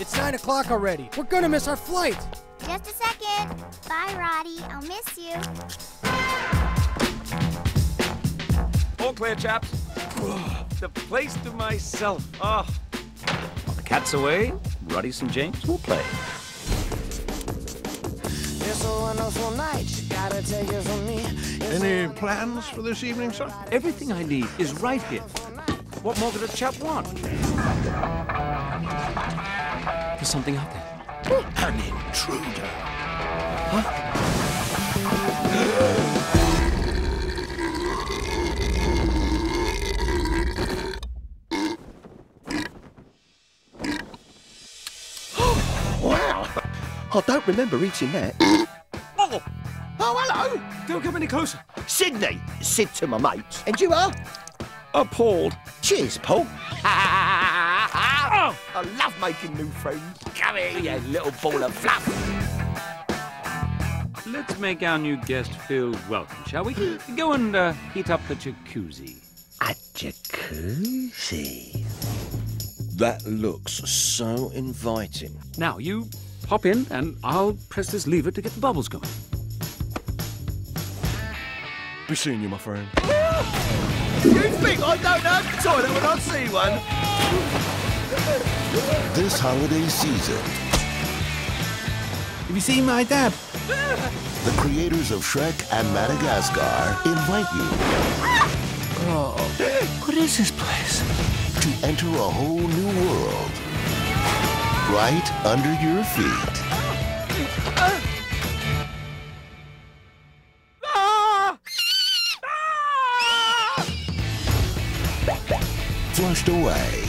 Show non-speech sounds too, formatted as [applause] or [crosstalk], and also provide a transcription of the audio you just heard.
It's 9 o'clock already. We're gonna miss our flight. Just a second. Bye, Roddy. I'll miss you. All clear, chaps. the place to myself. Ah. Oh. While the cat's away, Roddy St. James will play. Any plans for this evening, sir? Everything I need is right here. What more could a chap want? There's something out there. An intruder. [gasps] Wow! I don't remember eating that. [coughs] Oh, Oh, hello! don't come any closer. Sydney, Sid to my mates. And you are? Appalled. Cheers, Paul. [laughs] I love making new friends. Come here, you little ball of fluff. Let's make our new guest feel welcome, shall we? Go and uh, heat up the jacuzzi. A jacuzzi. That looks so inviting. Now, you hop in, and I'll press this lever to get the bubbles going. Be seeing you, my friend. You think I don't have the toilet when I see one? This holiday season, Have you seen my dad? the creators of Shrek and Madagascar invite you Oh, What is this place? to enter a whole new world right under your feet. Flushed away